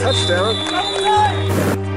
Touchdown.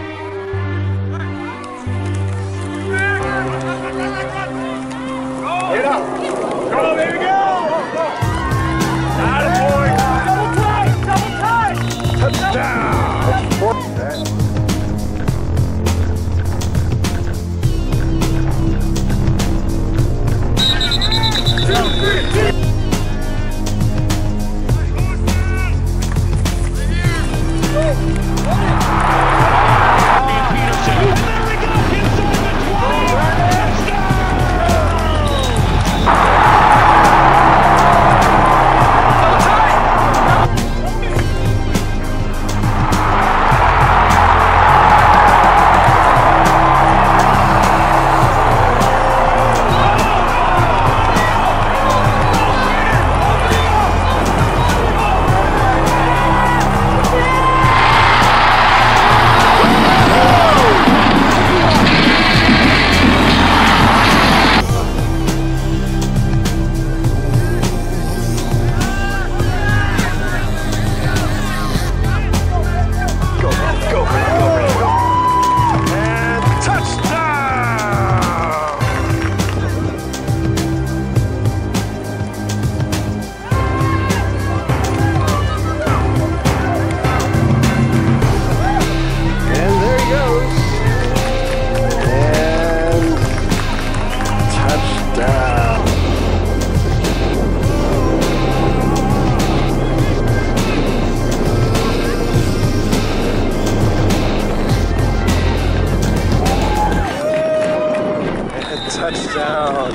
sound.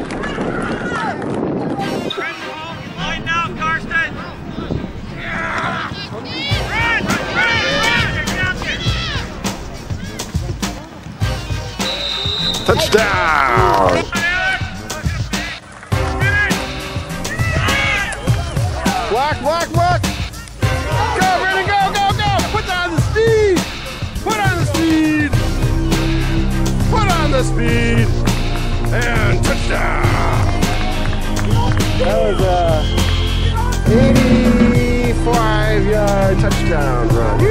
Touchdown! Block, block, block! Go, Brendan, go, go, go! Put on the speed! Put on the speed! Put on the speed! and touchdown! That was a 85 yard touchdown run.